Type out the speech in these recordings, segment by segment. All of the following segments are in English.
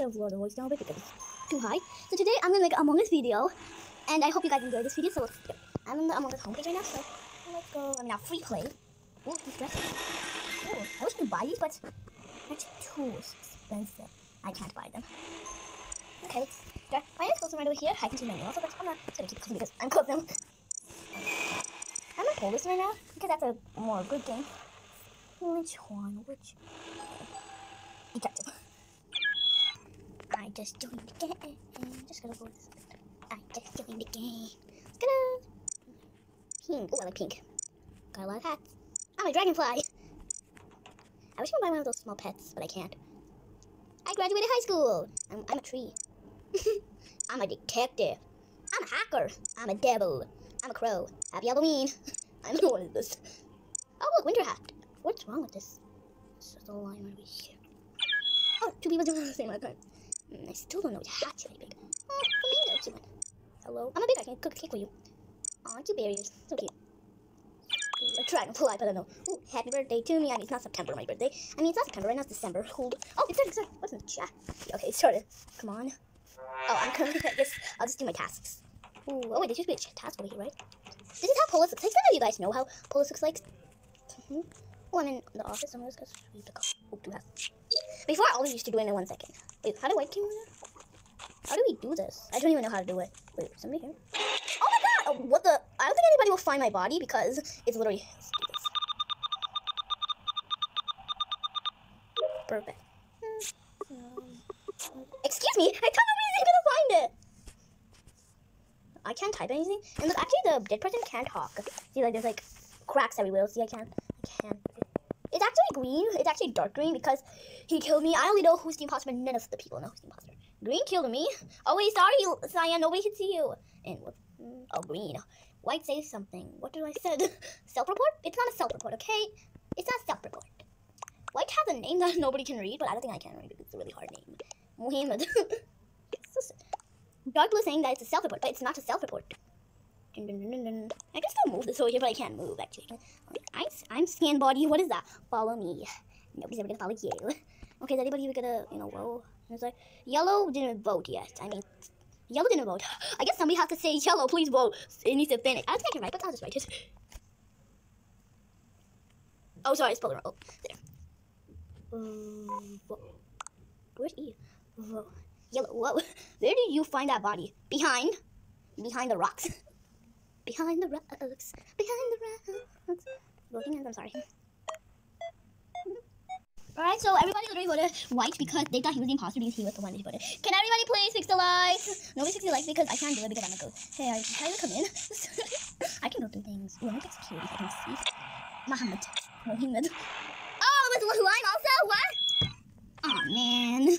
Of lower the voice a because it's too high. So today I'm gonna make an Among Us video, and I hope you guys enjoy this video. So let's go. I'm on the Among Us homepage right now, so let's go. I mean, now free play. Oh, these dresses. Oh, I wish I could buy these, but they're too expensive. I can't buy them. Okay, let's start. My name's closing right over here. I can see my nails, but I'm not gonna keep closing because I'm closing them. Pull this right now because that's a more good game. Which one? Which? Detective. I just joined the game. Just gonna go with this. I just joined the game. Gonna pink. Oh, I like pink. Got a lot of hats. Oh, I'm a dragonfly. I wish I could buy one of those small pets, but I can't. I graduated high school. I'm, I'm a tree. I'm a detective. I'm a hacker. I'm a devil. I'm a crow. Happy Halloween. I don't know what is this. Oh, look, winter hat. What's wrong with this? It's just a line over here. Oh, two people doing the same at the time. I still don't know which hat should I pick. Oh, flamingo, cute one. Hello, I'm a big. I can cook a cake for you. Aw, two berries, so cute. A dragonfly, but I don't know. Ooh, happy birthday to me. I mean, it's not September, my birthday. I mean, it's not September, right now it's December. Hold. Oh, it's started. What's in the chat? Okay, it started. Come on. Oh, I'm currently. I guess I'll just do my tasks. Ooh, oh wait, there should be a task over here, right? This is how Polus looks like. Some of you guys know how Polus looks like. Mm -hmm. Oh, I'm in the office. I'm just gonna sweep the car. Oh, do have. Before, I always used to do it in one second. Wait, how do white team there? How do we do this? I don't even know how to do it. Wait, somebody here? Oh my god! Oh, what the? I don't think anybody will find my body because it's literally. Perfect. Excuse me, I thought nobody's gonna find it. I can't type anything, and look, actually, the dead person can't talk. See, like there's like cracks everywhere. See, I can't. I can't. It's actually green. It's actually dark green because he killed me. I only know who's the imposter, none of the people know who's the imposter. Green killed me. Oh wait, sorry, Cyan. Nobody can see you. And mm, oh, green. White says something. What did I say? self-report? It's not a self-report, okay? It's not self-report. White has a name that nobody can read, but I don't think I can read it. It's a really hard name. Muhammad. Dark blue saying that it's a self-report, but it's not a self-report. I can still move this over here, but I can't move actually. I'm, I'm scan body. What is that? Follow me. Nobody's ever gonna follow you. Okay, is anybody gonna, you know, whoa? It's like, yellow didn't vote yet. I mean, yellow didn't vote. I guess somebody has to say, yellow, please vote. It needs to finish. I don't think I can write, but I'll just write it. Oh, sorry, I spelled it wrong. Oh, there. Where's E? Whoa. Yellow, whoa. Where did you find that body? Behind. Behind the rocks. Behind the rocks. Behind the rocks. Hands, I'm sorry. Alright, so everybody literally voted white because they thought he was the imposter because he was the one they voted. Can everybody please fix the likes? Nobody 60 likes because I can't do it because I'm a ghost. Hey, I, can come in? I can go through things. Ooh, I get security if I can see. Muhammad. Muhammad. Oh, it was line also? What? Oh man.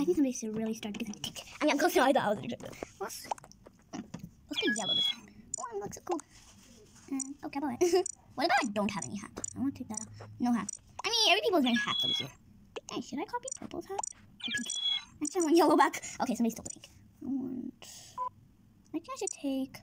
I think somebody should really start getting tick. I mean, I'm close to my thought. Let's, let's get yellow this time. Oh, it looks so cool. Uh, okay, boy. what about I don't have any hat? I want to take that off. No hat. I mean, every people's wearing hats over here. Hey, should I copy purple's hat? Actually, I want yellow back. Okay, somebody stole the pink. I want... I think I should take...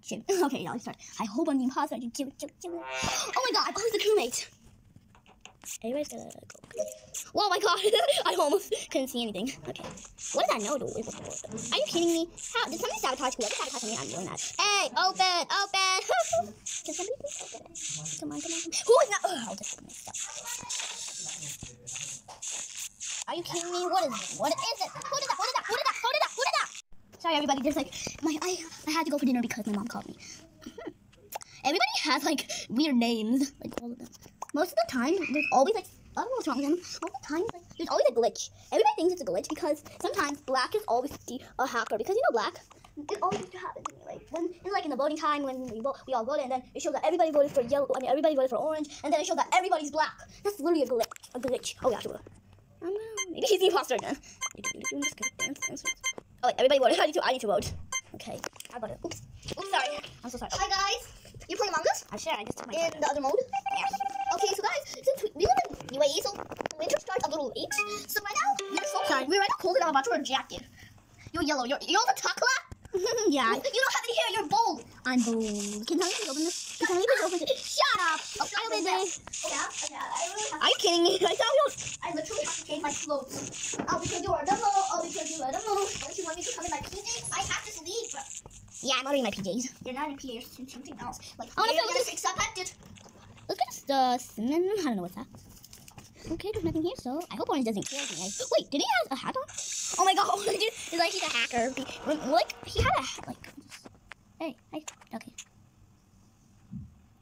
Jim. okay, now let's start. I hope I'm the imposter. Jim, Jim, Jim. Oh my god, I was the crewmate. Everybody's gonna go. Oh my god, I almost couldn't see anything. Okay. What does that know do? Are you kidding me? How did somebody sabotage whoever sabotaged me? I'm doing that. Hey, open, open! Can somebody please open it? Come on, come on, come on. Who is not? Oh, I'll just mix up. Are you kidding me? What is it? What is it? Who did that? Who did that? Who did that? Who did that? Who did that? Sorry, everybody. There's like my I I had to go for dinner because my mom called me. Everybody has like weird names, like all of them most of the time, there's always like, I don't know what's wrong with him. Most of the time, like, there's always a glitch. Everybody thinks it's a glitch because sometimes black is always the, a hacker because you know black. It always used to happen to me. Like when, in, like in the voting time when we vote, we all voted, and then it showed that everybody voted for yellow. I mean, everybody voted for orange, and then it showed that everybody's black. That's literally a glitch. A glitch. Oh yeah, sure. Um, maybe he's the imposter again. Oh, wait, everybody voted. I need to. I need to vote. Okay, I voted. Oops. Oops, sorry. I'm so sorry. Hi guys. You play Among Us? I'm sure. I just took my in the other mode. Okay, so guys, since we, we live in UAE, so winter starts a little late. So right now, song. Sorry. Alright, we're right now cold enough about your jacket. You're yellow. You're you're the chocolate. yeah. You don't have any hair. You're bold. I'm bold. Can somebody open this? Can somebody please open this? Shut up! Oh, I opened it. Yeah, okay. I really have. Are you kidding me? I thought we were... I literally have to change my clothes. Oh, because you are dumbo. Oh, because you are dumbo. Don't you want me to come in my PJs? I have to sleep. Yeah, I'm already in my PJs. You're not in PJs. It's something else. Like, oh, I you're feel gonna this- fix up at it. Let's get this, uh, cinnamon. I don't know what's that. Okay, there's nothing here, so I hope Orange doesn't kill me. Wait, did he have a hat on? Oh my god, is like he's a hacker. Like, he had a hat, like... Hey, hey, okay.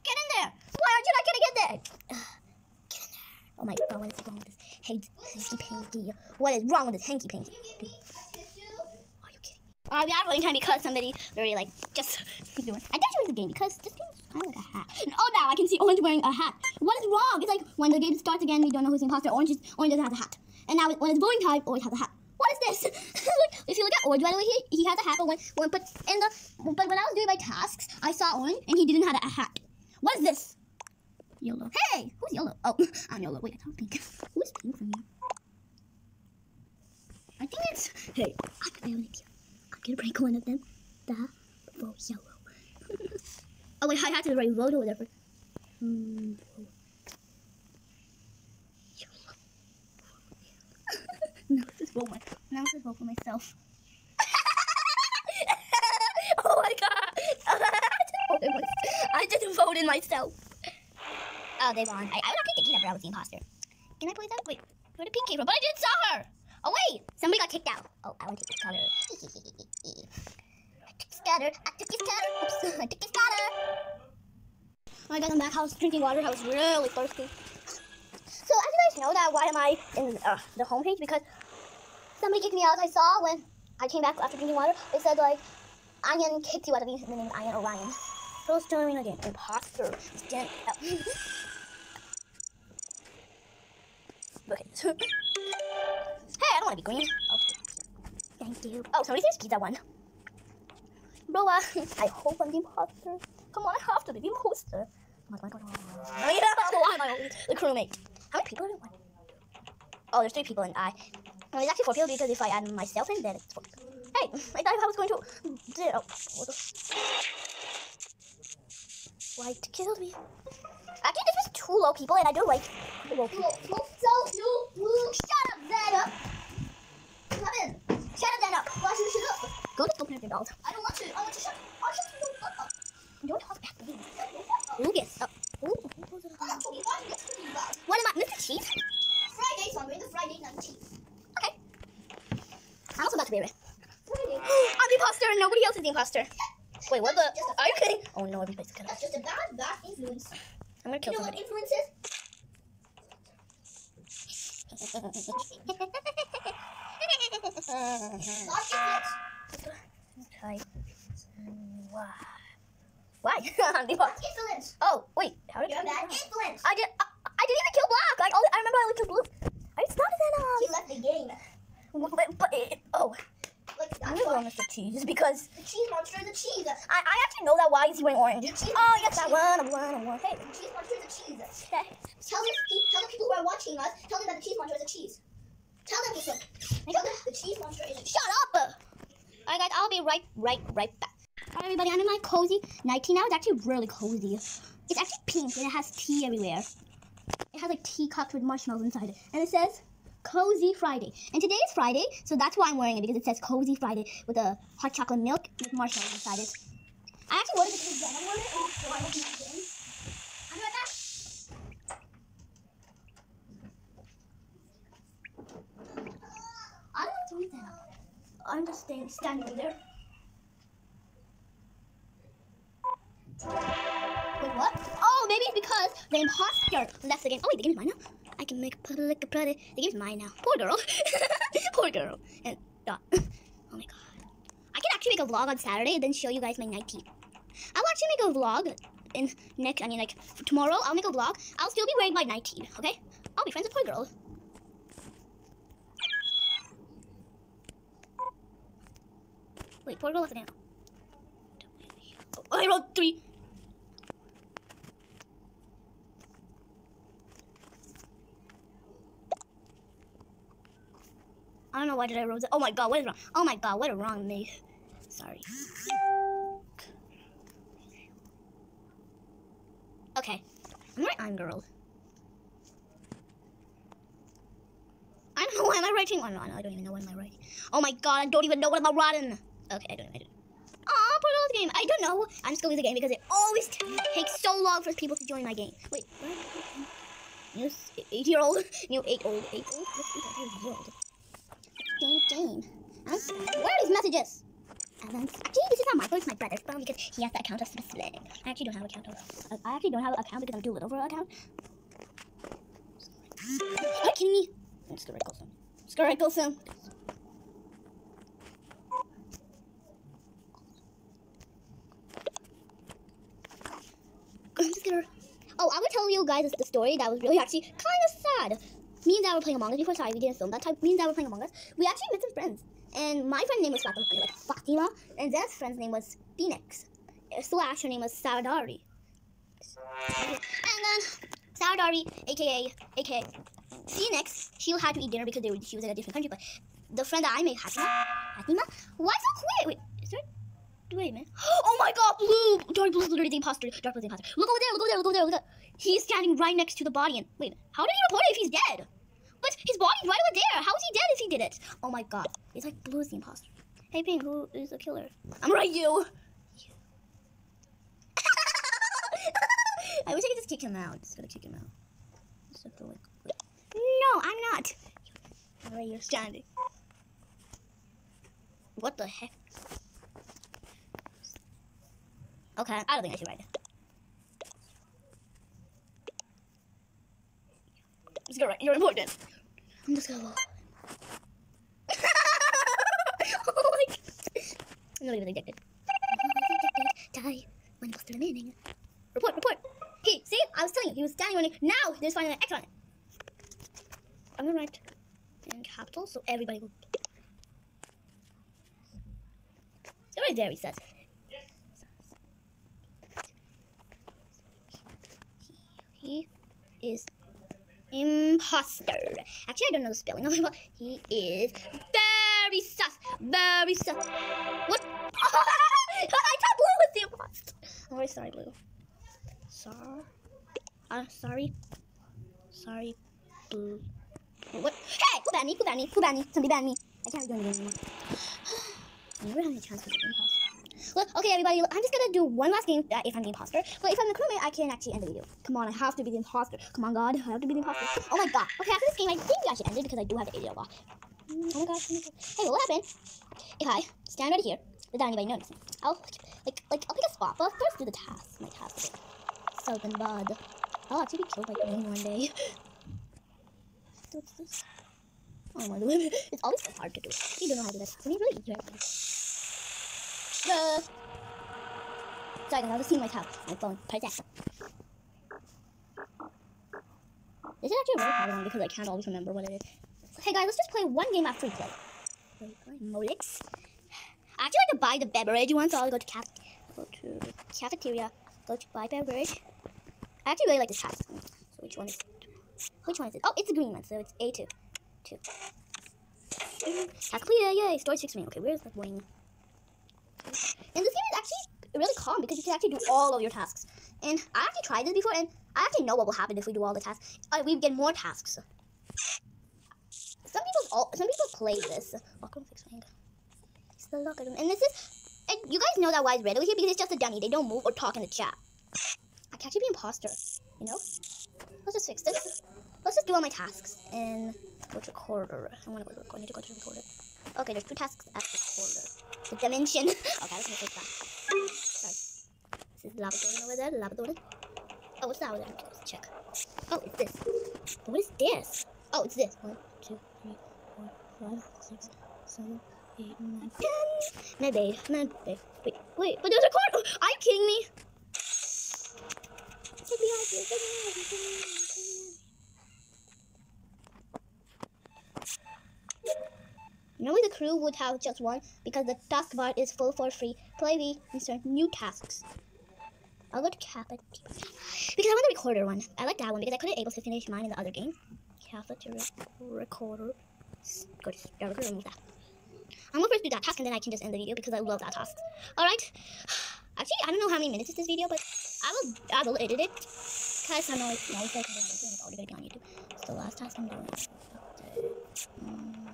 Get in there. Why aren't you not gonna get there? Get in there. Oh my god, what is wrong with this hanky panky? What is wrong with this hanky panky? Give me a tissue. Are you kidding? Uh, we are playing time because somebody literally like just. I thought you the game because this game is kind of like a hat. Oh, now I can see Orange wearing a hat. What is wrong? It's like when the game starts again, we don't know who's the imposter. Orange is Orange doesn't have a hat, and now when it's voting time, Orange has a hat. What is this? If you look at Orange right away here, he has a hat, but when, when but in the but when I was doing my tasks, I saw Orange and he didn't have a hat. What is this? Yellow. Hey, who's yellow? Oh, I'm yellow. Wait, I thought pink. Who's pink for me? I think it's. Hey, I have an idea. I'm gonna break one of them. The vote yellow. Oh wait, I had to write vote or whatever. Hmm. No, this is my. Now this is for myself. oh my god! I didn't vote in myself. Oh, they won. I, I would not pick Nikita, but I was the imposter. Can I play that? Wait, where did Pink came from? But I didn't saw her. Oh wait, somebody got kicked out. Oh, I want to take this color. I took his cutter. I took his cutter. Oops, I took his cutter. My god, I'm back. I was drinking water. I was really thirsty. So as you guys know that why am I in uh, the homepage? Because somebody kicked me out. I saw when I came back after drinking water. It said like Ian kicked you out of the name Ian Orion. Let's join again. Imposter. Stand up. okay. Hey, I don't want to be green. Oh, thank you. Oh, somebody says pizza one. Bro, I hope I'm the imposter. Come on, I have to be the imposter. Oh, the crewmate? How many people are in one? Oh, there's three people and I. Well, it's actually four people because if I add myself in, then it's four people. Hey, I thought I was going to zero. What the- White killed me. Actually, this was two low people, and I don't like low people. So, you, you, shut up. Come in. Shut up, up. Why should you shut up? Go to open up your dolls. I don't want to. I want to shut up. I shut you up. Don't talk back to me. Oh. Who it up? not talking about you. talking about What am I? Mr. Cheese? Friday, so I'm the Friday night cheese. Okay. I'm also about to be red. Friday. I'm the imposter and nobody else is the imposter. Wait, what the? Are you kidding? Oh no, everybody's gonna. That's just a bad, bad influence. I'm gonna You kill know what somebody. influence is? Influence. Try. Why? Why? I'm the imposter. Influence. Oh wait, how did You I? that influence. I did. I, I didn't even kill black. I only. I remember I only killed blue. I just started He that. left the game. Um, but, but it, oh, Like, I'm gonna go why. Mr. Cheese because The cheese monster is a cheese. I, I actually know that why is he wearing orange. cheese Oh yes, I won. I won. I won. Hey. The cheese monster is a cheese. Okay. Tell the, tell the people who are watching us, tell them that the cheese monster is a cheese. Tell them. Tell them the cheese monster is a cheese. Shut up! Alright guys, I'll be right, right, right back. Alright everybody, I'm in my cozy night tea now. It's actually really cozy. It's actually pink and it has tea everywhere. It has like teacups with marshmallows inside it. And it says Cozy Friday. And today is Friday, so that's why I'm wearing it because it says Cozy Friday with a hot chocolate milk with marshmallows inside it. I actually wanted because Then oh, I want it, and so I open it again. I'm. I'm just standing there. Wait, what? Oh, maybe it's because the imposter left game. Oh, wait, the game is mine now. I can make like a puddle. The game is mine now. Poor girl. Poor girl. And, uh, oh my god. I can actually make a vlog on Saturday and then show you guys my night tea. I'll actually make a vlog in next, I mean, like, tomorrow. I'll make a vlog. I'll still be wearing my night tea, okay? I'll be friends with Poor Girl. Wait, Poor Girl left again. Oh, I rolled three. Don't know why did I roll it. Oh my god, what is wrong? Oh my god, what is wrong me? Sorry. Okay. I'm right on girl. I don't know why am I writing. Oh no, no, I don't even know what am I writing. Oh my god, I don't even know what am I'm writing. Okay, I don't I don't. Aw, put it the game. I don't know. I'm just gonna the game because it always takes so long for people to join my game. Wait, where? New eight year old. New eight old. Eight old? Join game. Huh? Where are these messages? Um, Evans. Actually, this is not my phone, it's my brother's phone because he has the account of Sling. I actually don't have an account of. Uh, I actually don't have an account because I'm too little for an account. Are you kidding me? I'm just gonna write Kulsum. Just gonna write Kulsum. I'm just gonna. Oh, I would tell you guys the story that was really actually kind of sad. Me and Dad were playing Among Us before. Sorry, we didn't film that time. Me and Dad were playing Among Us. We actually met some friends, and my friend's name was Fatima, like Fatima, and Dad's friend's name was Phoenix. Slash, her name was Saradari. And then Saradari, aka aka Phoenix, she had to eat dinner because they were, she was in a different country. But the friend that I made, Fatima, Fatima, why so quick? Wait, is there? Wait a minute. Oh my god, Blue! Dark Blue's literally the imposter. Dark Blue's the imposter. Look over there, look over there, look over there, look over there. He's standing right next to the body. And wait, how did he report it if he's dead? But his body's right over there. How is he dead if he did it? Oh my god. It's like Blue is the imposter. Hey, Pink, who is the killer? I'm right, you. I wish I could just kick him out. Just gotta kick him out. Just have to, like, no, I'm not. Where are you standing? What the heck? Okay, I don't think I should write it. Just gonna write, you're important. I'm just gonna. oh my god. I'm not even addicted. Die when the remaining. Report, report. He, see, I was telling you, he was standing on it. Now there's finally an X on it. I'm gonna write in capital so everybody will. So right there he says. He is imposter. Actually, I don't know the spelling of it, but he is very sus. Very sus. What? I thought Blue was the imposter. I'm sorry, Blue. Sorry. Uh, sorry. Sorry, Blue. What? Hey! Who banned me? Who banned me? Who banned me? Somebody banned me. I can't be doing it anymore. I never had a chance for the imposter. Look, okay, everybody, I'm just gonna do one last game uh, if I'm the imposter. But if I'm the crewmate, I can actually end the video. Come on, I have to be the imposter. Come on, God, I have to be the imposter. Oh my God. Okay, after this game, I think I should end it because I do have the ADL block. Oh my God. Oh. Hey, what happened? happen if I stand right here without anybody noticing? I'll like like I'll pick a spot, but first do the task. My task. Southern bud. I'll actually be killed by Queen one day. What's this? Oh my god, it's always so hard to do. You don't know how to do this. I mean, really easy. Guys, I was seeing my tab, my phone. Press that. This is actually a really hard one because I can't always remember what it is. Hey guys, let's just play one game after we play. Play I actually like to buy the beverage one, so I'll go to caf go to cafeteria, go to buy beverage. I actually really like this task. So which one is it? which one is it? Oh, it's the green one, so it's A two. Two. Task clear, yay, storage six Okay, where's the wing? And this game is actually really calm because you can actually do all of your tasks. And I actually tried this before, and I actually know what will happen if we do all the tasks. Uh, we get more tasks. Some people, all, some people play this. Welcome, fix my It's and this is, and you guys know that why it's red over here because it's just a dummy. They don't move or talk in the chat. I can actually be imposter, you know. Let's just fix this. Let's just do all my tasks and go to recorder. I'm gonna go to recorder. I need to go to recorder. Okay, there's two tasks at recorder. The dimension. okay, let's make it. This is laboratory over there. Laboratory. Oh, what's that over there? Let's check. Oh, it's this. Oh, what is this? Oh, it's this. One, two, three, four, five, six, seven, eight, nine, ten. Maybe, maybe. Wait, wait, but there's a cord. Are you kidding me? Me out of here. Me out of here. Me out of here. Normally the crew would have just one because the taskbar is full for free. Play we insert new tasks. I'll go to Catholic because I want the recorder one. I like that one because I couldn't able to finish mine in the other game. Re recorder. Good. Yeah, we're gonna remove that. I'm gonna first do that task and then I can just end the video because I love that task. Alright. Actually, I don't know how many minutes is this video, but I will I will edit it. Cause I know it's, no, it's, like, it's already gonna be on YouTube. The last task I'm doing. Mm.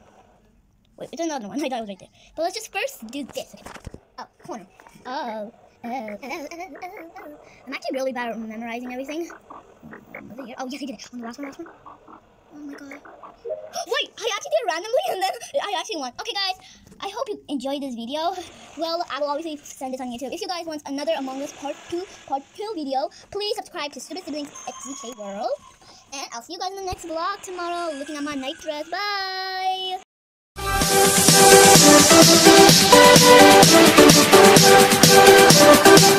Wait, it's another one. I thought it was right there. But let's just first do this. Okay. Oh, corner. Oh. Oh, oh, oh, oh. I'm actually really bad at memorizing everything. Oh, yes, I did it. On the last one, last one. Oh my god. Wait, I actually did it randomly and then I actually won. Okay, guys, I hope you enjoyed this video. Well, I will obviously send this on YouTube. If you guys want another Among Us Part 2, Part 2 video, please subscribe to Super Siblings HZK World. And I'll see you guys in the next vlog tomorrow looking at my night dress. Bye! Música